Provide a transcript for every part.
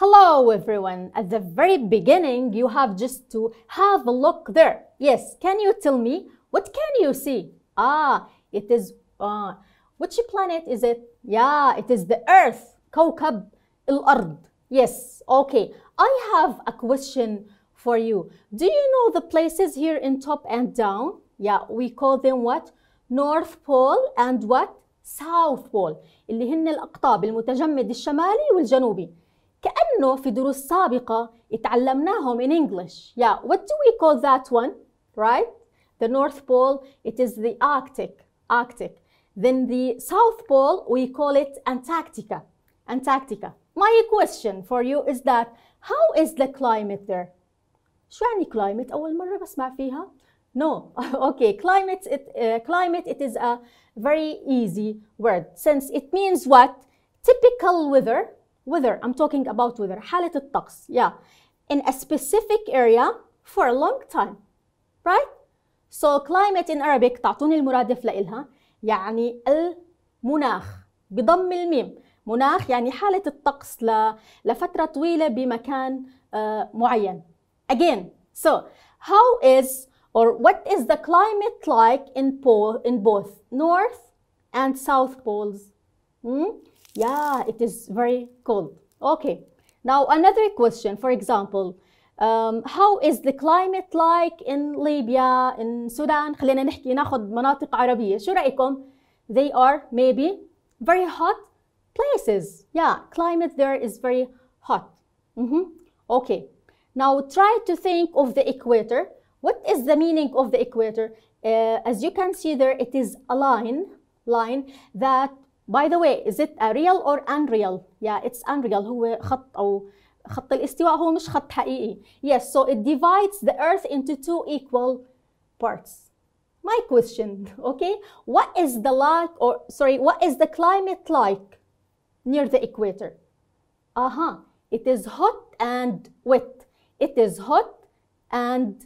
Hello everyone. At the very beginning, you have just to have a look there. Yes, can you tell me what can you see? Ah, it is uh, which planet is it? Yeah, it is the Earth. كوكب الأرض. Yes, okay. I have a question for you. Do you know the places here in top and down? Yeah, we call them what? North Pole and what? South Pole اللي هن الأقطاب المتجمد الشمالي والجنوبي. كأنه في دروس سابقة اتعلمناهم in English. Yeah, what do we call that one? Right? The North Pole, it is the Arctic. Arctic. Then the South Pole, we call it Antarctica. Antarctica. My question for you is that how is the climate there? شو يعني climate؟ أول مرة بسمع فيها. No. okay, climate it, uh, climate it is a very easy word since it means what? Typical weather. Weather. I'm talking about weather. حالة الطقس. Yeah. In a specific area for a long time. Right? So climate in Arabic تعطوني المرادف لإلها يعني المناخ بضم الميم مناخ يعني حالة الطقس ل... لفترة طويلة بمكان uh, معين. Again, so how is or what is the climate like in, po in both north and south poles? Hmm? Yeah, it is very cold. Okay. Now another question, for example, um, how is the climate like in Libya, in Sudan? خلينا نحكي ناخذ مناطق عربية. شو رأيكم? They are maybe very hot places. Yeah, climate there is very hot. Mm -hmm. Okay. Now try to think of the equator. What is the meaning of the equator? Uh, as you can see there, it is a line, line that, by the way, is it a real or unreal? Yeah, it's unreal. هو خط أو خط الاستواء هو مش خط حقيقي. Yes, so it divides the earth into two equal parts. My question, okay? What is the like, or sorry, what is the climate like near the equator? Uh-huh, it is hot and wet. It is hot and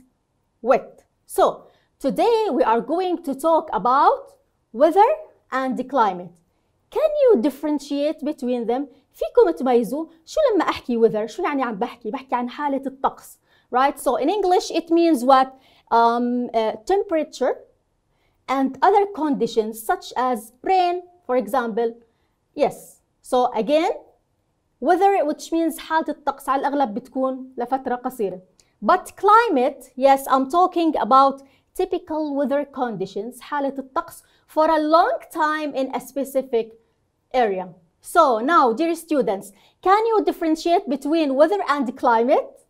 wet. So today we are going to talk about weather and the climate. Can you differentiate between them? فيكم تميزوا شو لما أحكي weather شو يعني عم بحكي؟ بحكي عن حالة الطقس. Right? So in English it means what? Um, uh, temperature and other conditions such as rain, for example. Yes. So again, weather which means حالة الطقس على الأغلب بتكون لفترة قصيرة. But climate, yes, I'm talking about typical weather conditions, حالة الطقس for a long time in a specific area. So now, dear students, can you differentiate between weather and climate?